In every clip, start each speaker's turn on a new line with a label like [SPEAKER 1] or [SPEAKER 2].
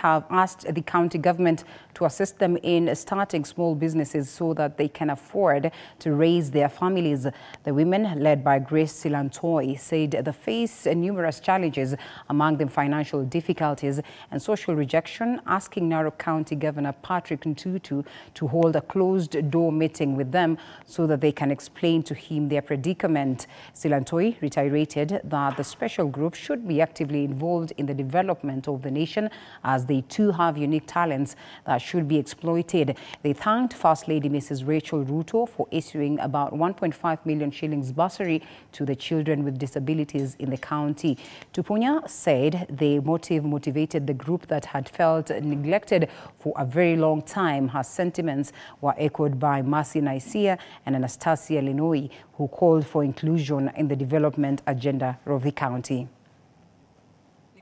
[SPEAKER 1] have asked the county government to assist them in starting small businesses so that they can afford to raise their families. The women, led by Grace Silantoi, said they face numerous challenges, among them financial difficulties and social rejection, asking Narok County Governor Patrick Ntutu to hold a closed-door meeting with them so that they can explain to him their predicament. Silantoi reiterated that the special group should be actively involved in the development of the nation as they too have unique talents that should be exploited. They thanked First Lady Mrs. Rachel Ruto for issuing about 1.5 million shillings bursary to the children with disabilities in the county. Tupunya said the motive motivated the group that had felt neglected for a very long time. Her sentiments were echoed by Mercy Naisia and Anastasia Linoi, who called for inclusion in the development agenda of the county.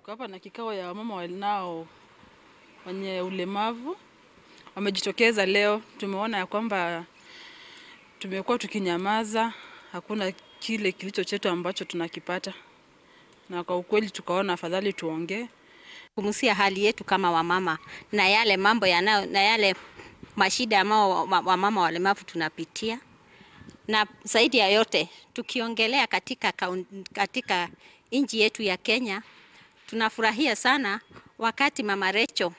[SPEAKER 2] Hapa na kikao ya wenye ulemavu wamejitokeza leo. Tumeona ya kwamba tumekuwa tukinyamaza, hakuna kile kilicho chetu ambacho tunakipata, na kwa ukweli tukaona afadhali tuongee.
[SPEAKER 3] kumusia hali yetu kama wamama na yale mambo yanayo na yale mashida ambao wa- wamama walemavu tunapitia, na zaidi ya yote tukiongelea katika, katika nchi yetu ya Kenya, tunafurahia sana wakati mama Recho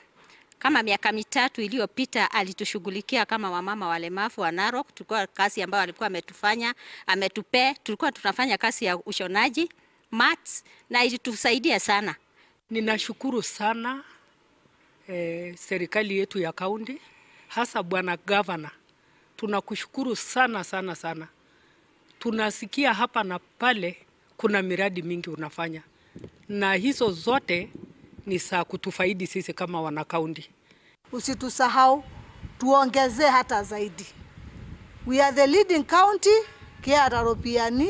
[SPEAKER 3] kama miaka mitatu iliyopita alitushughulikia kama wamama walemavu wa Narok. Tulikuwa kazi ambayo alikuwa ametufanya ametupea, tulikuwa tunafanya kazi ya ushonaji mats, na ilitusaidia sana.
[SPEAKER 4] Ninashukuru sana eh, serikali yetu ya kaunti, hasa bwana gavana, tunakushukuru sana sana sana. Tunasikia hapa na pale kuna miradi mingi unafanya, na hizo zote ni za kutufaidi sisi kama wanakaunti.
[SPEAKER 5] usitusahau, tuongeze hata zaidi. We are the leading county Kiara Piani.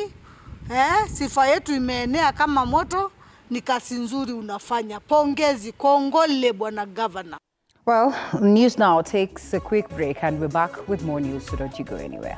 [SPEAKER 5] Eh, sifa yetu imeenea kama moto, ni kazi nzuri unafanya. Pongezi, kongole bwana governor.
[SPEAKER 1] Well, news now takes a quick break and we're back with more news, so don't you go anywhere.